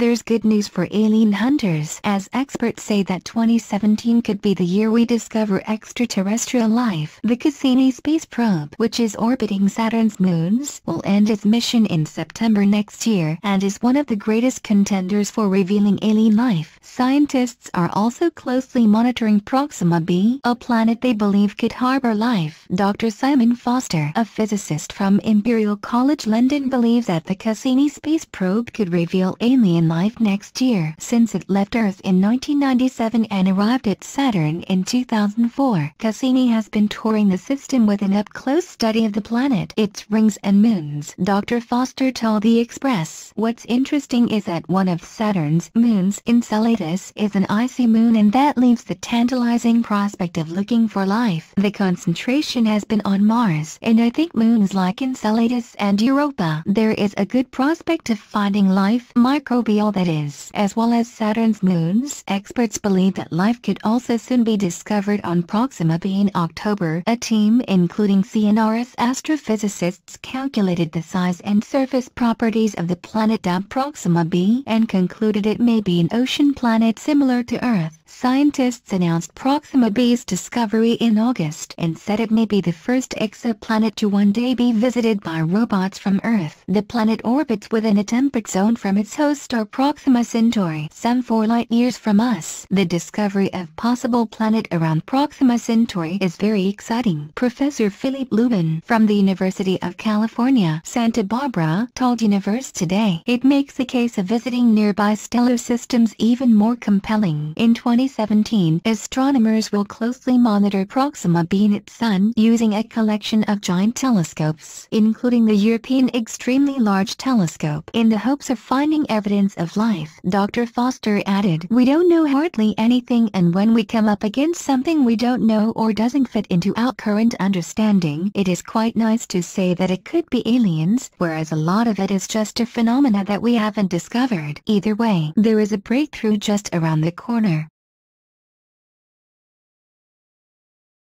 there's good news for alien hunters as experts say that 2017 could be the year we discover extraterrestrial life. The Cassini space probe, which is orbiting Saturn's moons, will end its mission in September next year and is one of the greatest contenders for revealing alien life. Scientists are also closely monitoring Proxima b, a planet they believe could harbor life. Dr. Simon Foster, a physicist from Imperial College London believes that the Cassini space probe could reveal alien life next year since it left Earth in 1997 and arrived at Saturn in 2004. Cassini has been touring the system with an up-close study of the planet, its rings and moons. Dr. Foster told The Express, What's interesting is that one of Saturn's moons, Enceladus, is an icy moon and that leaves the tantalizing prospect of looking for life. The concentration has been on Mars, and I think moons like Enceladus and Europa, there is a good prospect of finding life, microbial that is, as well as Saturn's moons. Experts believe that life could also soon be discovered on Proxima b in October. A team including CNRS astrophysicists calculated the size and surface properties of the planet Proxima b and concluded it may be an ocean planet similar to Earth. Scientists announced Proxima b's discovery in August and said it may be the first exoplanet to one day be visited by robots from Earth. The planet orbits within a temperate zone from its host star Proxima Centauri, some 4 light-years from us. The discovery of possible planet around Proxima Centauri is very exciting. Professor Philip Lubin from the University of California, Santa Barbara, told Universe Today it makes the case of visiting nearby stellar systems even more compelling. In 2017, astronomers will closely monitor Proxima b and its sun using a collection of giant telescopes, including the European Extremely Large Telescope, in the hopes of finding evidence of life. Dr. Foster added, We don't know hardly anything and when we come up against something we don't know or doesn't fit into our current understanding, it is quite nice to say that it could be aliens, whereas a lot of it is just a phenomena that we haven't discovered. Either way, there is a breakthrough just around the corner.